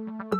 you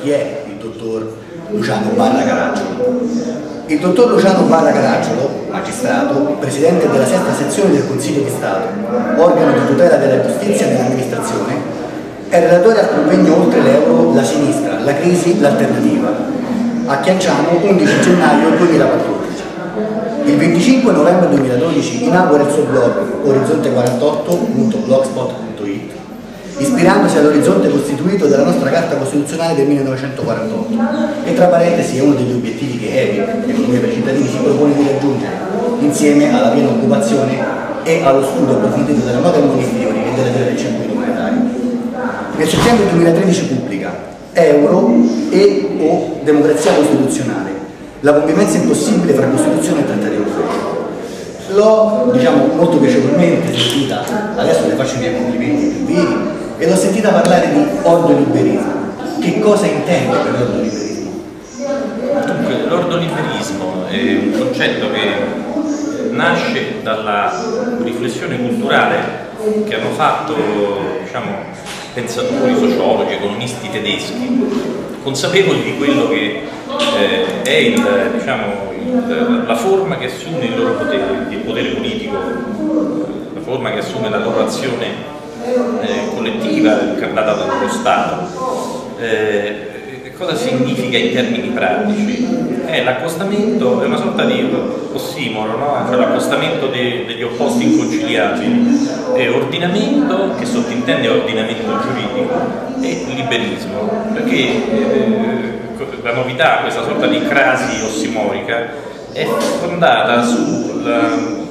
chi è il dottor Luciano Barra Caracciolo. Il dottor Luciano Barra Caracciolo, magistrato, presidente della sesta sezione del Consiglio di Stato, organo di tutela della giustizia e dell'amministrazione, è relatore al convegno Oltre l'Euro, la sinistra, la crisi, l'alternativa, a Chianciano 11 gennaio 2014. Il 25 novembre 2012 inaugura il suo blog orizzonte48.blogspot.it ispirandosi all'orizzonte costituito dalla nostra Carta Costituzionale del 1948 e tra parentesi è uno degli obiettivi che EVI, Economia per i cittadini, si propone di raggiungere insieme alla piena occupazione e allo studio approfondito della nota monifiori e delle teorie del circuito monetario. Nel settembre 2013 pubblica Euro e o Democrazia Costituzionale, la convivenza impossibile fra Costituzione e Trattati europei. L'ho, diciamo, molto piacevolmente sentita, adesso le faccio i miei complimenti più veri, e l'ho sentita parlare di ordoliberismo. Che cosa intende per ordoliberismo? Dunque, l'ordoliberismo è un concetto che nasce dalla riflessione culturale che hanno fatto diciamo, pensatori, sociologi, economisti tedeschi, consapevoli di quello che eh, è il, diciamo, il, la forma che assume il loro potere, il potere politico, la forma che assume la loro azione eh, incarnata dallo Stato. Eh, cosa significa in termini pratici? È l'accostamento, è una sorta di ossimoro, no? cioè l'accostamento de, degli opposti inconciliabili, è ordinamento, che sottintende ordinamento giuridico, e liberismo, perché eh, la novità, questa sorta di crasi ossimorica, è fondata sul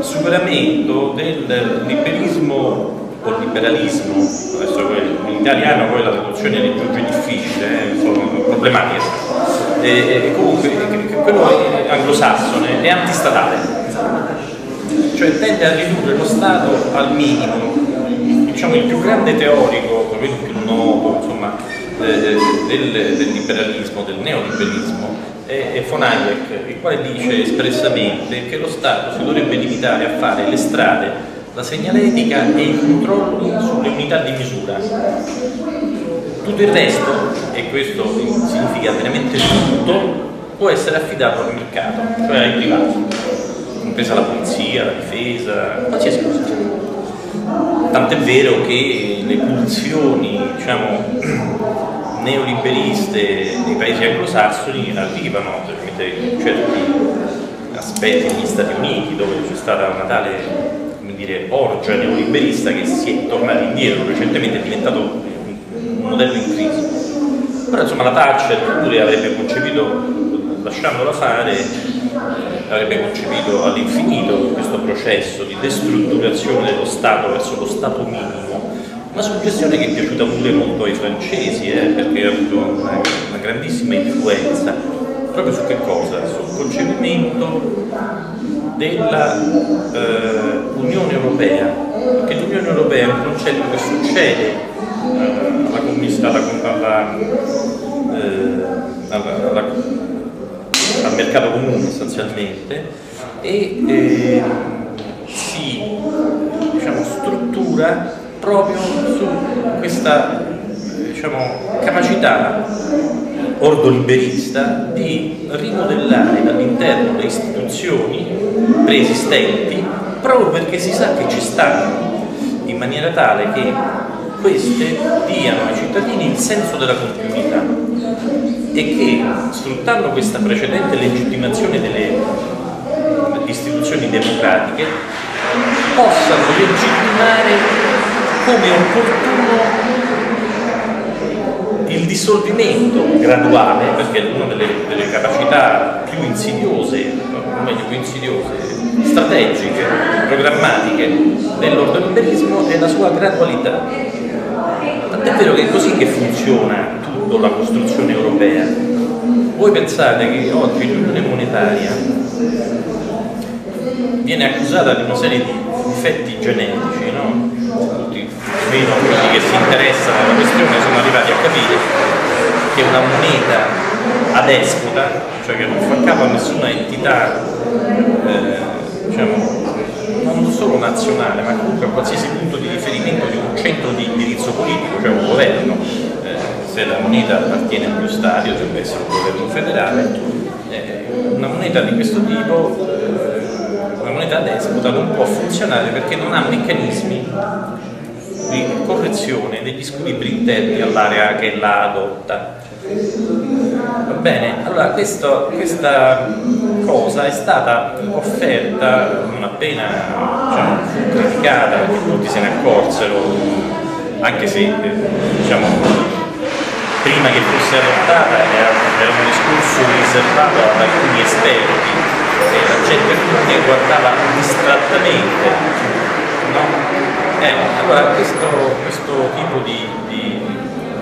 superamento del liberismo o liberalismo, adesso in italiano poi la traduzione è più difficile, eh, sono problematiche, e, e comunque quello anglosassone è antistatale, cioè tende a ridurre lo Stato al minimo, diciamo il più grande teorico, il più noto insomma, del, del liberalismo, del neoliberalismo, è von Hayek, il quale dice espressamente che lo Stato si dovrebbe limitare a fare le strade, la segnaletica e i controlli sulle unità di misura. Tutto il resto, e questo significa veramente tutto, può essere affidato al mercato, cioè ai privati, compresa la polizia, la difesa, qualsiasi cosa. Tant'è vero che le pulsioni, diciamo, neoliberiste nei paesi anglosassoni arrivano, in certi aspetti negli Stati Uniti, dove c'è stata una tale dire, orgia neoliberista che si è tornata indietro, recentemente è diventato un modello in crisi. Però insomma la Thatcher pure avrebbe concepito, lasciandola fare, avrebbe concepito all'infinito questo processo di destrutturazione dello Stato verso lo Stato minimo una suggestione che è piaciuta pure molto ai francesi, eh, perché ha avuto una, una, grandissima influenza proprio su che cosa? Sul concepimento dell'Unione eh, Europea, perché l'Unione Europea è un concetto che succede eh, alla, alla, eh, alla, al mercato comune sostanzialmente e eh, si diciamo, struttura proprio su questa diciamo, capacità ordoliberista di rimodellare dall'interno le istituzioni preesistenti proprio perché si sa che ci stanno in maniera tale che queste diano ai cittadini il senso della continuità e che sfruttando questa precedente legittimazione delle istituzioni democratiche possano legittimare come opportuno dissolvimento graduale, perché una delle, delle capacità più insidiose, o meglio più insidiose, strategiche, programmatiche dell'ordoliberismo è la sua gradualità. Tant'è vero che è così che funziona tutta la costruzione europea. Voi pensate che oggi l'unione monetaria viene accusata di una serie di difetti genetici, meno quelli che si interessano alla questione sono arrivati a capire che una moneta adespota, cioè che non fa capo a nessuna entità eh, diciamo, non solo nazionale, ma comunque a qualsiasi punto di riferimento di un centro di indirizzo politico, cioè un governo. Eh, se la moneta appartiene a più stati, dovrebbe essere un governo federale, eh, una moneta di questo tipo, eh, una moneta despota, non può funzionare perché non ha meccanismi di correzione degli squilibri interni all'area che la adotta Va bene, allora questo, questa cosa è stata offerta non appena diciamo, criticata, perché tutti se ne accorsero, anche se diciamo, prima che fosse adottata era, era un discorso riservato ad alcuni esperti e la gente guardava distrattamente. Eh, allora questo, questo tipo di, di,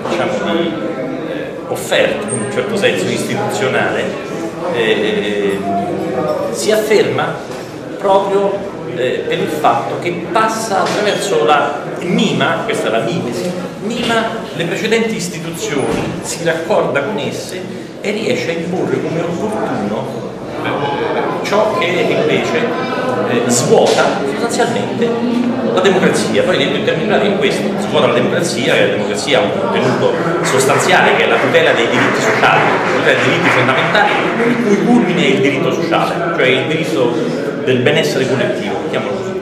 diciamo, di offerta in un certo senso istituzionale eh, si afferma proprio eh, per il fatto che passa attraverso la mima, questa è la mimesi, mima le precedenti istituzioni, si raccorda con esse e riesce a imporre come opportuno ciò che invece eh, svuota sostanzialmente la democrazia. Poi detto in termini pratici è questo, svuota la democrazia e la democrazia ha un contenuto sostanziale che è la tutela dei diritti sociali, la tutela dei diritti fondamentali, il cui culmine è il diritto sociale, cioè il diritto del benessere collettivo, chiamiamolo così.